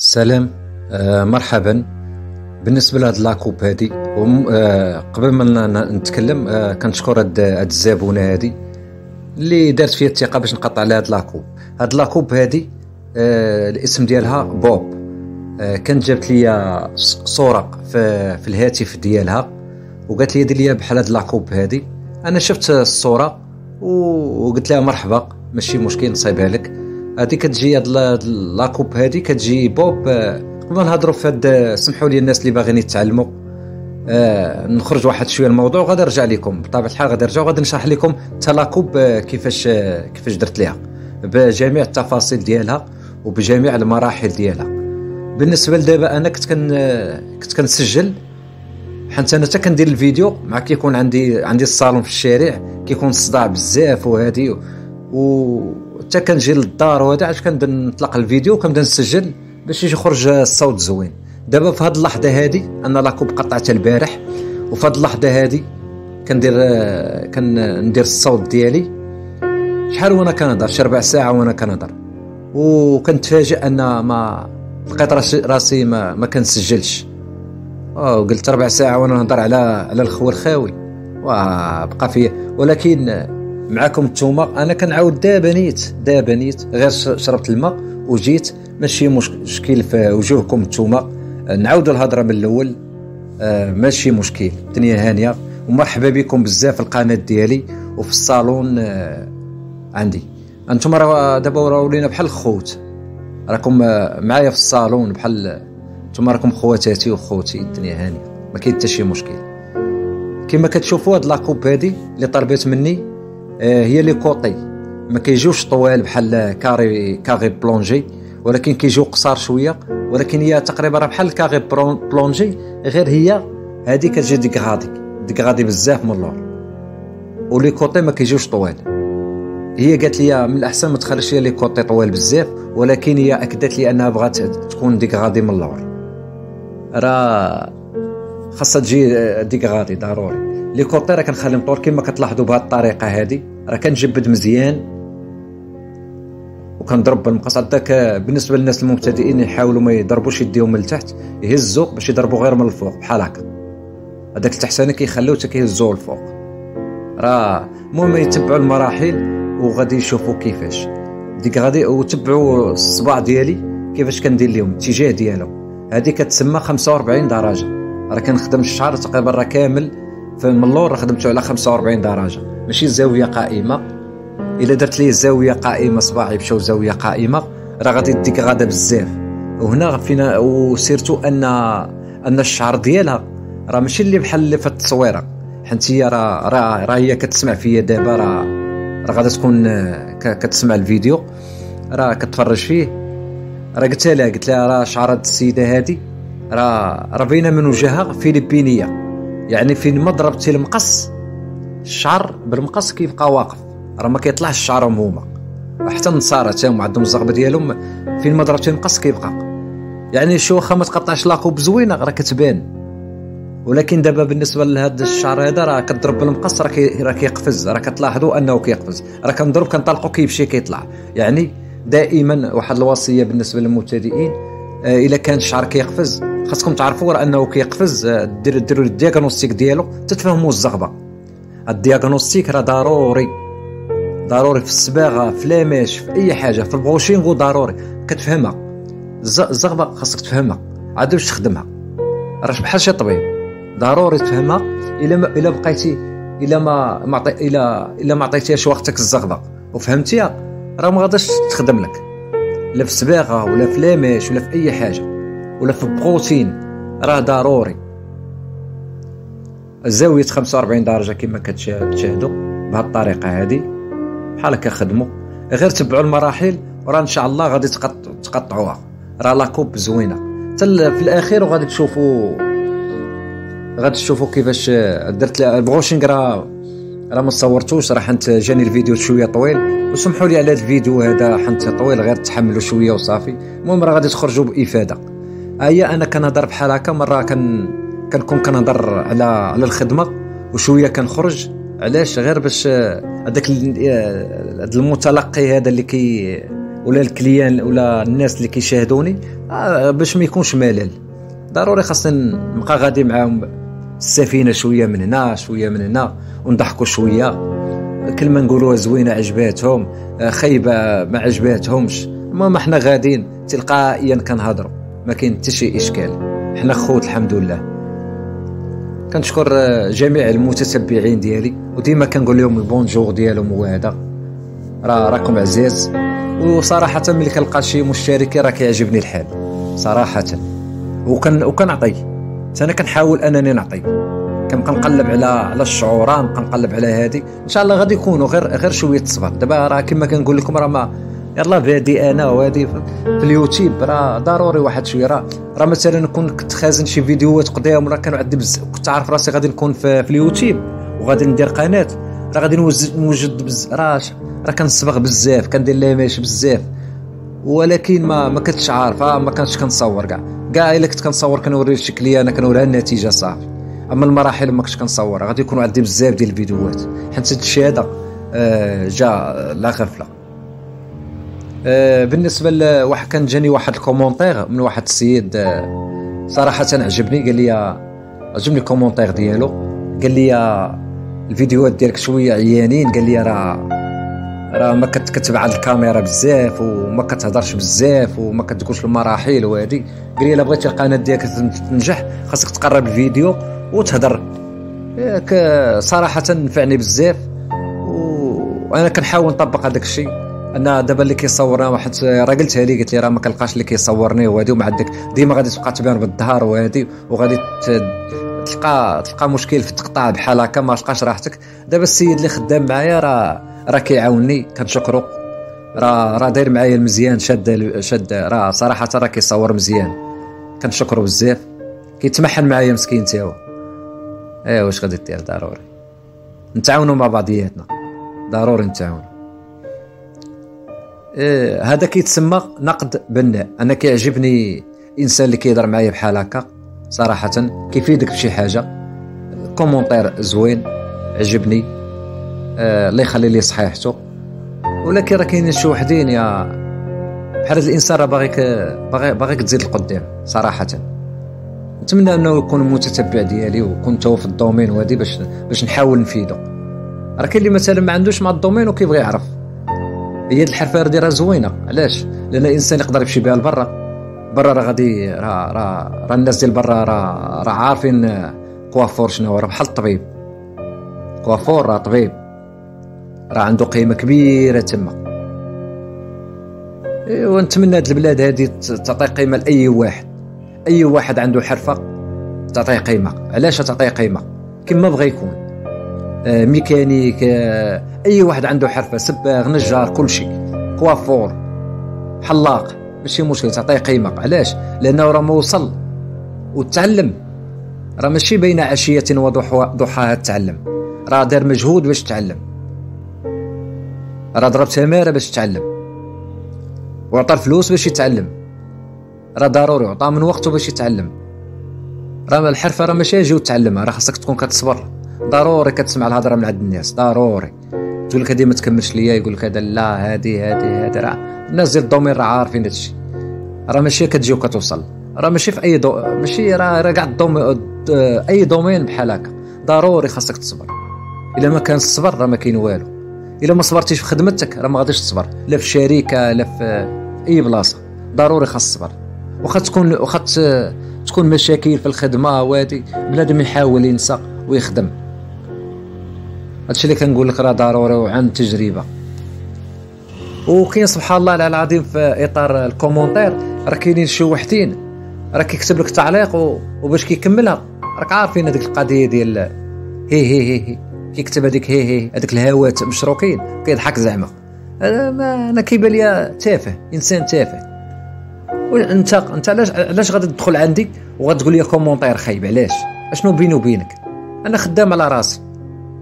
سلام. آه مرحبا. بالنسبة لهاد la coupe هادي آه قبل ما نتكلم آه كنشكر هاد, الزبونة هادي اللي دارت فيا الثقة باش نقطع على هاد la coupe. هاد la coupe هادي آه الاسم ديالها بوب. آه كانت جابت لي صوره في, في الهاتف ديالها وقالت لي دير لي بحال هاد la coupe هادي. أنا شفت الصورة وقلت لها مرحبا ماشي مشكل نصايبها لك. هادي كتجي هاد لاكوب هادي كتجي بوب آه، قبل نهضروا في هاد سمحوا لي الناس اللي باغيين يتعلموا آه نخرج واحد شوية الموضوع وغادي نرجع لكم بطبيعة الحال غادي نرجع وغادي نشرح لكم تلاكوب آه كيفاش آه كيفاش درت ليها. بجميع التفاصيل ديالها وبجميع المراحل ديالها. بالنسبة لدابا أنا كنت كن آه، كنت كنسجل. حتى أنا حتى كندير الفيديو مع كيكون عندي عندي الصالون في الشارع كيكون الصداع بزاف وهادي و حتى كنجي للدار وهذا علاش كنطلق الفيديو وكنبدا نسجل باش يخرج الصوت زوين. دابا في هذه اللحظة هذه أنا لاكوب قطعتها البارح وفي هذه اللحظة هذه كندير كندير الصوت ديالي. شحال وأنا كنهضر؟ شي ربع ساعة وأنا كنهضر. وكنتفاجئ أن ما لقيت راسي ما, ما كنسجلش. وقلت ربع ساعة وأنا نهضر على على الخو الخاوي. وبقى فيا ولكن معاكم نتوما. أنا كنعاود دابا نيت دابا نيت غير شربت الماء وجيت. ماشي مشكل في وجوهكم نتوما. نعاودوا الهضرة من الأول. آه ماشي مشكل. الدنيا هانية. ومرحبا بكم بزاف في القناة ديالي وفي الصالون. آه عندي. أنتم راه دابا راه ولينا بحال الخوت راكم آه معايا في الصالون بحال أنتم راكم خواتاتي وخوتي. الدنيا هانية. ما كاين حتى شي مشكل. كما كتشوفوا هاد la coupe هادي اللي طلبت مني هي les côtés. ما كيجيوش طوال بحال carré carré plongeant ولكن كيجيو قصار شوية ولكن هي تقريبا راه بحال ال carré plongeant غير هي هذه كتجي dégradé dégradé بزاف من اللور. و les côtés ما كيجيوش طوال. هي قالت لي من الأحسن ما تخليش les côtés طوال بزاف ولكن هي أكدت لي أنها بغات تكون dégradé من اللور. راه خاصها تجي dégradé ضروري. les côtés راه كنخليهم طول كما كتلاحظوا بهذه الطريقة هذه راه كنجبد مزيان. وكنضرب بالمقص هذاك بالنسبة للناس المبتدئين يحاولوا ما يضربوش يديهم من التحت يهزوا باش يضربوا غير من الفوق بحال هكا. هذاك التحتاني كيخليو حتى كيهزوه الفوق. راه المهم يتبعوا المراحل وغادي يشوفوا كيفاش. ديك غادي وتبعوا الصباع ديالي كيفاش كندير لهم الاتجاه ديالو هذه كتسمى 45 درجة. راه كنخدم الشعر تقريبا راه كامل فمن اللور خدمته على 45 درجة. ماشي زاوية قائمة. إلا درت ليه زاوية قائمة صباعي مشاو زاوية قائمة. راه غادي تديك غاده بزاف. وهنا فينا وسيرتو أن أن الشعر ديالها راه ماشي اللي بحال اللي في التصويرة. حيت هي راه راه راه هي كتسمع فيا دابا راه راه غادا تكون كتسمع الفيديو. راه كتفرج فيه. راه قلت لها قلت لها راه شعر هاد السيدة هادي. راه راه من وجهها فيليبينيه يعني فين ما ضربتي المقص الشعر بالمقص كيبقى واقف. راه ما كيطلعش الشعر هما. حتى النصارى تاهم عندهم الزغبة ديالهم فين ما ضربتي المقص كيبقى. يعني شو واخا ما تقطعش la coupe زوينه راه كتبان. ولكن دابا بالنسبة لهذا الشعر هذا راه كضرب بالمقص راه راه كيقفز. راه كتلاحظوا أنه كيقفز. راه كنضرب كنطلقوا كيمشي كيطلع. يعني دائما واحد الوصية بالنسبة للمبتدئين إلا كان الشعر كيقفز. خاصكم تعرفوا راه أنه كيقفز آه، ديروا ال diagnostic ديالو تتفهموا الزغبة. ال diagnostic راه ضروري. ضروري في الصباغه في لاماش في أي حاجة في البروشينغو ضروري. كتفهمها. الزغبة خاصك تفهمها. عاد باش تخدمها. راه بحال شي طبيب. ضروري تفهمها. إلا ما إلا بقيتي إلا ما معطي الا إلا ما عطيتيهاش وقتك الزغبة. وفهمتيها راه ما غاداش تخدم لك. لا في الصباغه ولا في لاماش ولا في أي حاجة ولا في بروتين راه ضروري. زاوية 45 درجة كما كتشاهدوا بهذه الطريقة هذه. بحال هكا خدموا. غير تبعوا المراحل وراه إن شاء الله غادي تقطعوها. راه la coupe زوينة. حتى في الأخير وغادي تشوفوا غادي تشوفوا كيفاش درت ال brushing راه راه ما صورتوش راه حنت جاني الفيديو شوية طويل. وسمحوا لي على هذا الفيديو هذا حنت طويل غير تحملوا شوية وصافي. المهم راه غادي تخرجوا بإفادة. هي أنا كنهضر بحال هكا مرة كن كنكون كنهضر على على الخدمة وشوية كنخرج. علاش؟ غير باش هذاك المتلقي هذا اللي كي ولا الكليان ولا الناس اللي كيشاهدوني آه باش ما يكونش ملل. ضروري خاصني نبقى غادي معاهم. السفينة شوية من هنا شوية من هنا ونضحكوا شوية. كلمه نقولوها زوينة عجباتهم آه، خايبة ما عجباتهمش. المهم إحنا غاديين تلقائيا كنهضروا ما كاين حتى شي إشكال. حنا خوت الحمد لله. كنشكر آه، جميع المتتبعين ديالي وديما كنقول لهم البونجور ديالهم وهذا راه راكم عزاز وصراحة ملي كنلقى شي مشترك راه كيعجبني الحال صراحة. وكن أنا كنحاول أنني نعطي. كنبقى نقلب على على الشعوران نبقى نقلب على هذه. إن شاء الله غادي يكونوا غير غير شوية الصبر دابا راه كما كنقول لكم راه ما يلا بادي أنا وهذه في اليوتيوب. راه ضروري واحد شوية. راه راه مثلا نكون كنت خازن شي فيديوهات قدام راه كانوا عندي بزاف كنت عارف راسي غادي نكون في, في اليوتيوب وغادي ندير قناة. راه غادي نوجد بزاف راه راه كنصبغ بزاف كندير ليميش بزاف. ولكن ما ما كنتش عارف ما كنتش كنصور كاع. كاع إلا كنت كنصور كنوري لشي أنا كنوريها النتيجة صافي. أما المراحل ما كنتش كنصور غادي يكونوا عندي بزاف ديال الفيديوهات. حيت هادشي هذا آه جا لا غفلة. آه بالنسبة لواحد كان جاني واحد ال commentaire من واحد السيد آه صراحة عجبني. قال لي عجبني ال commentaire ديالو. قال لي الفيديوهات ديالك شوية عيانين. قال لي راه راه ما كتكتب على الكاميرا بزاف وما كتهضرش بزاف وما كتقولش المراحل وهذه قال لي إلا بغيتي القناة ديالك تنجح خاصك تقرب الفيديو وتهضر. ياك صراحة نفعني بزاف وأنا كنحاول نطبق هذاك الشيء. أنا دابا اللي كيصورنا واحد راه قلتها لي قلت لي راه ما كنلقاش اللي كيصورني وهادي ومع عندك ديما غادي تبقى تبان بالظهر وهادي وغادي تلقى تلقى مشكل في التقطاع بحال هكا ما تلقاش راحتك. دابا السيد اللي خدام معايا راه راه كيعاونني كنشكرو. راه راه داير معايا المزيان شاد شاد راه صراحة راه كيصور مزيان. كنشكرو بزاف. كيتمحن معايا مسكين تا هو إيه واش غادي دير؟ ضروري. نتعاونوا مع بعضياتنا. ضروري نتعاونوا إيه هذا كيتسمى نقد بناء. أنا كيعجبني الانسان اللي كيهضر معايا بحال هكا. صراحة كيفيدك بشي حاجة. commentaire زوين. عجبني. الله يخلي لي صحيحته. ولكن راه كاينين شي وحدين يا بحال الإنسان راه باغيك باغي باغيك تزيد القدام صراحة. نتمنى أنه يكون متتبع ديالي وكون هو في ال domaine وهادي باش باش نحاول نفيدو. راه كاين اللي مثلا ما عندوش مع ال domaine وكيبغي يعرف. هي الحرفة دي راه زوينة علاش؟ لأن الإنسان يقدر يمشي بها لبرا. برا راه غادي راه راه راه الناس ديال برا راه راه عارفين coiffeur شنو هو. راه بحال الطبيب. coiffeur راه طبيب. راه عنده قيمة كبيرة تما. ونتمنى هاد البلاد هادي تعطي قيمة لأي واحد. أي واحد عنده حرفة تعطيه قيمة. علاش تعطيه قيمة؟ كما بغى يكون. آه ميكانيك آه أي واحد عنده حرفة سباغ نجار كل شيء. coiffeur حلاق ماشي مشكل تعطيه قيمة. علاش؟ لأنه راه ما وصل وتعلم. راه ماشي بين عشية وضحاها تعلم راه دار مجهود باش تعلم راه ضرب تماره باش تعلم وعطى الفلوس باش يتعلم. راه ضروري عطاه من وقته باش يتعلم. راه الحرفة راه ماشي يجي وتعلمها راه خاصك تكون كتصبر. ضروري كتسمع الهضرة من عند الناس ضروري. تقول لك هادي ما تكملش ليا يقول لك هذا لا هادي هادي هادي راه الناس ديال ال domaine راه عارفين هادشي راه ماشي كتجي وكتوصل. راه ماشي في أي do- ماشي راه راه كاع ال domaine أي domaine بحال هكا. ضروري خاصك تصبر. إلا ما كان الصبر راه ما كاين والو. إلا ما صبرتيش في خدمتك راه ما غاديش تصبر. لا في الشركة لا في أي بلاصة. ضروري خاص الصبر واخا تكون واخا تكون مشاكل في الخدمة وهادي. بنادم يحاول ينسى ويخدم. هادشي اللي كنقول لك راه ضروري وعن تجربة. وكاين سبحان الله العظيم في إطار ال commentaire. راه كاينين شي وحدين. راه كيكتب لك تعليق وباش كيكملها. راك عارفين هذيك القضية ديال هي هي هي, هي. كيكتب هذيك هي هي هذيك الهوات مشروكين كيضحك زعما. أنا كيبان ليا تافه إنسان تافه. وانت أنت علاش علاش غادي تدخل عندي وغتقول لي commentaire خايب؟ علاش؟ أشنو بيني وبينك؟ أنا خدام على راسي.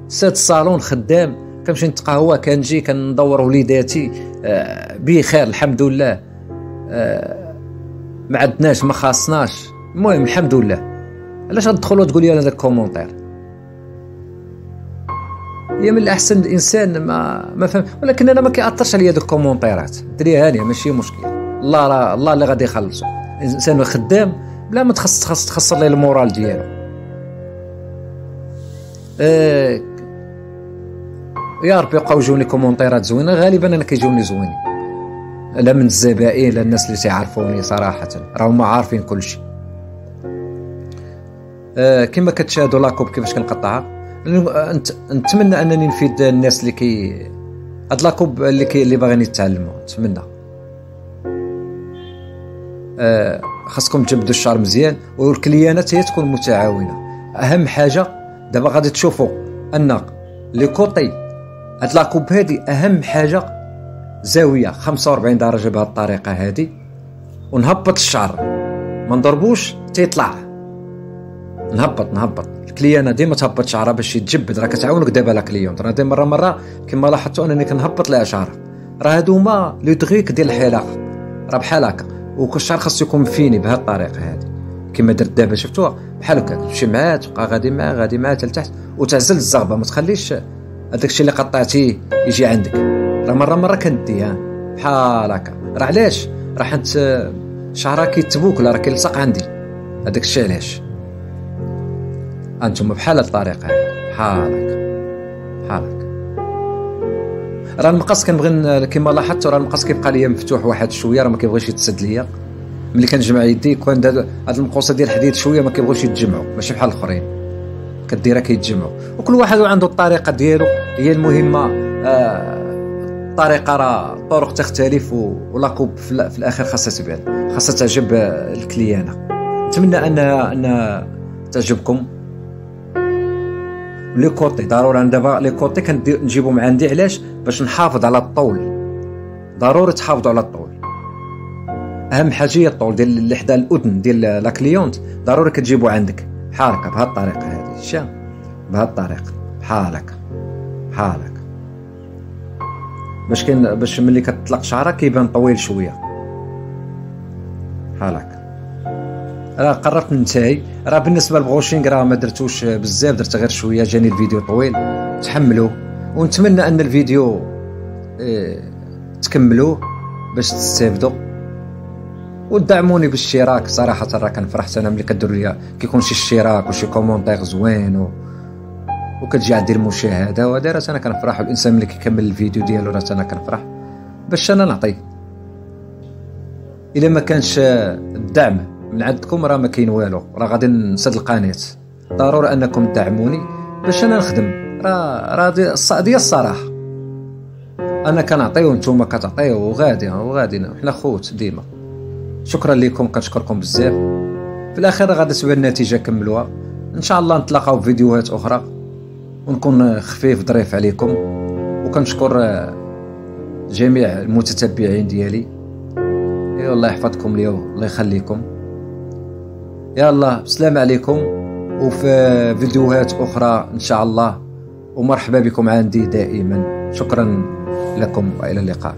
سات الصالون خدام كنمشي نتقهوى كنجي كندور وليداتي آه بخير الحمد لله. آه ما عندناش ما خاصناش. المهم الحمد لله. علاش غتدخل وتقول لي أنا داك commentaire هي من الأحسن الإنسان ما ما فهم. ولكن أنا ما كيأثرش عليا دوك الكومونتيرات دري هانيه ماشي مشكل. الله راه الله اللي غادي يخلصو. الانسان خدام بلا ما تخص تخص تخسر ليه ال moral ديالو. آه يا ربي يبقاو يجوني كومونتيرات زوينة. غالبا أنا كيجوني زوينين. لا من الزبائن لا الناس اللي تيعرفوني صراحة. راهم عارفين كل شيء. آه كما كتشاهدوا la coupe كيفاش كنقطعها. نتمنى انني نفيد الناس اللي كي هاد la coupe اللي كي اللي باغيين يتعلموا. نتمنى. آه خاصكم تجبدوا الشعر مزيان والكليانات هي تكون متعاونة. أهم حاجة دابا غادي تشوفوا أن les côtés هاد la coupe هادي أهم حاجة زاوية 45 درجة بهذه الطريقة هادي. ونهبط الشعر. ما نضربوش تيطلع. نهبط نهبط. الكليانه ديما تهبط شعرها باش يتجبد راه كتعاونك دابا la cliente راه ديما مرة مرة كما لاحظتوا أنني كنهبط لها شعرها راه هادو هما les trucs ديال الحلاقة. راه بحال هكا. والشعر خاصو يكون fini بهذه الطريقة هذه كما درت دابا شفتوها بحال هكا. تمشي معاه تبقى غادي معاه غادي معاه لتحت وتعزل الزغبة. ما تخليش هذاك الشيء اللي قطعتيه يجي عندك. راه مرة مرة كنديها بحال هكا. راه علاش؟ راه حنت شعرها كيتبوك راه كيلصق عندي. هذاك الشيء علاش؟ أنتم بحال الطريقة. بحال هكا بحال هكا راه المقص كنبغي كما لاحظت راه المقص كيبقى ليا مفتوح واحد شوية راه ما كيبغيش يتسد ليا. ملي كنجمع يدي كون هاد المقوسه ديال الحديد شوية ما كيبغوش يتجمعوا ماشي بحال الآخرين. كديرها كيتجمعوا. وكل واحد عنده الطريقة ديالو. هي المهمة. آه الطريقة راه الطرق تختلف و la coupe في الآخر خاصها تبان خاصها تعجب الكليانة. نتمنى ان أن تعجبكم. les côtés ضروري أنا دابا les côtés كنجيبهم عندي علاش؟ باش نحافظ على الطول. ضروري تحافظوا على الطول. أهم حاجة هي الطول ديال اللي حدا الأذن ديال la cliente. ضروري كتجيبو عندك. بحال هكا بهاد الطريقة هذه شا؟ بهاد الطريقة. بحال هكا بحال هكا باش كاين باش ملي كتطلق شعرك كيبان طويل شوية. بحال هكا راه قربت ننتهي. راه بالنسبة لل brushing راه ما درتوش بزاف درت غير شوية جاني الفيديو طويل. تحملوه. ونتمنى أن الفيديو آه تكملوه باش تستافدوا. ودعموني بالاشتراك. صراحة راه كنفرح أنا ملي كديروا لي كيكون شي اشتراك وشي commentaire زوين و... وكتجي عندي المشاهدة. وهذا راه أنا كنفرح. والإنسان ملي كيكمل الفيديو ديالو راه أنا كنفرح. باش أنا نعطي إلا ما كانش الدعم من عندكم راه ما كاين والو. راه غادي نسد القناة. ضروري أنكم تدعموني باش أنا نخدم. راه راه دي الصراحة. أنا كنعطي وأنتم كتعطيو وغادي وغادي حنا خوت ديما. شكرا لكم كنشكركم بزاف. في الأخير غادي تبان النتيجة كملوها. إن شاء الله نتلاقاو في فيديوهات أخرى. ونكون خفيف ظريف عليكم. وكنشكر جميع المتتبعين ديالي. يا الله يحفظكم اليوم الله يخليكم. يا الله السلام عليكم. وفي فيديوهات أخرى إن شاء الله. ومرحبا بكم عندي دائما. شكرا لكم وإلى اللقاء.